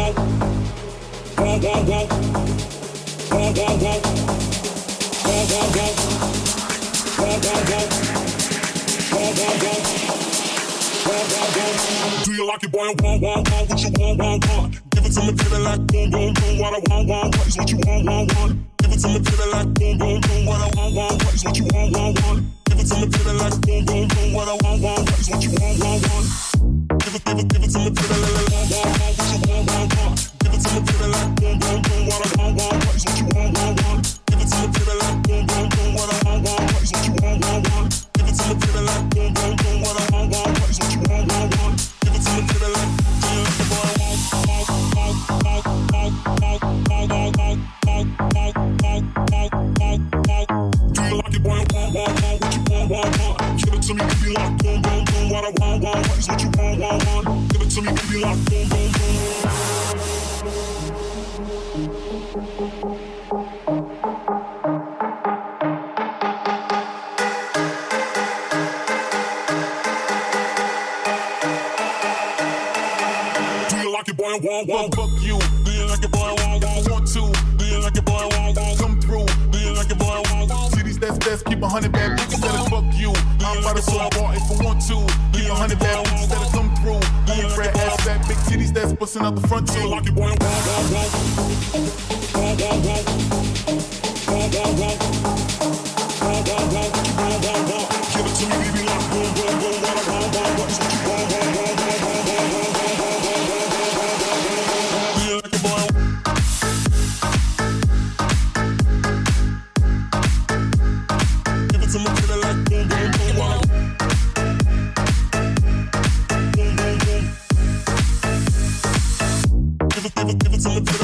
Do you like it, boy? Want, want, want what you want, want, want. Give it to me, baby, like boom, boom, boom. What I want, want, want is what you want, want, want. Give it to me, baby, like boom, boom, boom. What I want, want, want is what you want, want, want. Give it to me, baby, like boom, boom, boom. What I want, want, want is what you want, want, want. To me, baby, like boom, boom, boom. What I want, want, want is what you want, want, want. Give it to me, baby, like boom, boom, boom. Do you like it, boy? Want, want, fuck you. Do you like it, boy? Want, want, want to. Do you like it, boy? Want, want, come through. Do you boy? Want. Cities that's best, keep a hundred bad bitches that'll fuck you. I'm about to so I want if I want to. Keep a hundred bad bitches that'll come through. Big fat ass fat big titties that's busting out the front too. like it, boy? I So.